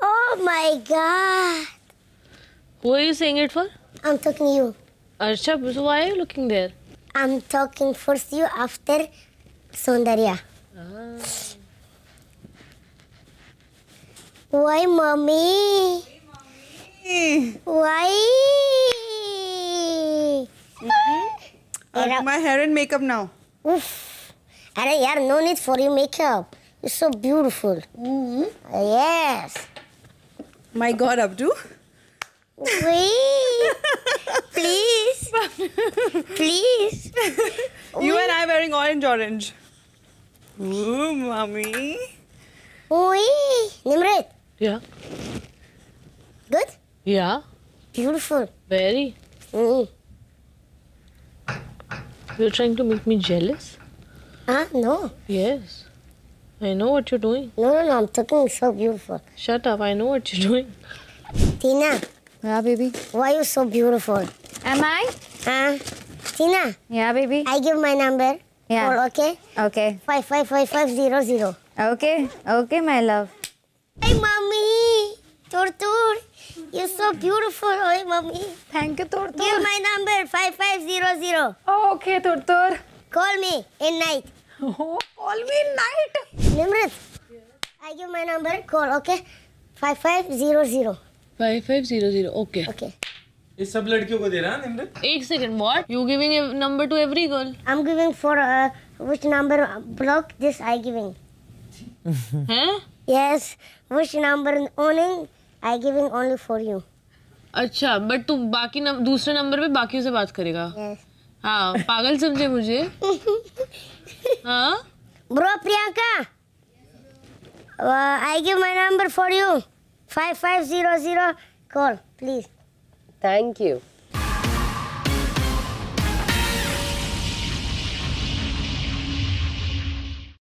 Oh my god. Who are you saying it for? I'm talking to you. Arsha, so why are you looking there? I'm talking first you after Soundarya. Why, mommy? Why? Uh, my hair and makeup now. Oof. Arey yaar, no need for your makeup. You're so beautiful. Yes. My God, Abdu. Wait. Please. Please. You and I wearing orange, orange. Ooh, mommy. Wait. Nimrit. Yeah. Good? Yeah. Beautiful. Very. Mm. You're trying to make me jealous? Huh? No. Yes. I know what you're doing. No, no, no. I'm talking so beautiful. Shut up. I know what you're doing. Tina, Yeah, baby. why are you so beautiful? Am I? Huh? Tina, Yeah, baby. I give my number. Yeah. Call, okay? Okay. Five five five five zero zero. Okay. Okay, my love. Hey, mommy. Tortur. You're so beautiful. Hey, mommy. Thank you, Tortur. Give my number. Five five zero zero. Okay, Tortur. Call me in night. Oh, night. I give my number. Call, okay? Five five zero zero. Five five zero zero. Okay. Okay. ये सब लड़कियों को दे रहा है एक second what you giving number two every girl I am giving for which number block this I giving हैं yes which number owning I giving only for you अच्छा but तू बाकी नम, दूसरे नंबर पे बाकियों से बात करेगा yes. हाँ पागल समझे मुझे हाँ Bro Priyanka. Uh, I give my number for you. Five five zero zero. Call, please. Thank you.